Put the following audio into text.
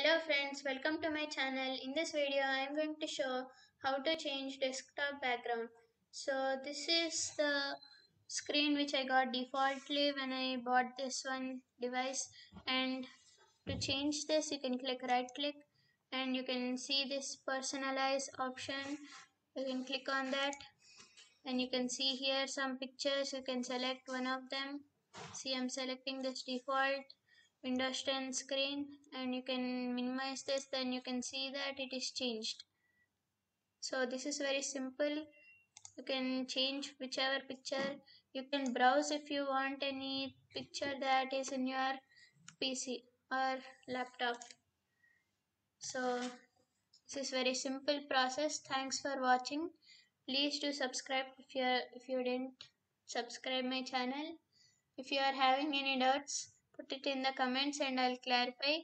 Hello friends, welcome to my channel. In this video, I am going to show how to change desktop background. So this is the screen which I got defaultly when I bought this one device and to change this you can click right click and you can see this personalize option. You can click on that and you can see here some pictures. You can select one of them. See I'm selecting this default Windows 10 screen and you can minimize this then you can see that it is changed. So this is very simple. You can change whichever picture. You can browse if you want any picture that is in your PC or laptop. So this is very simple process. Thanks for watching. Please do subscribe if you if you didn't subscribe my channel. If you are having any doubts put it in the comments and I'll clarify.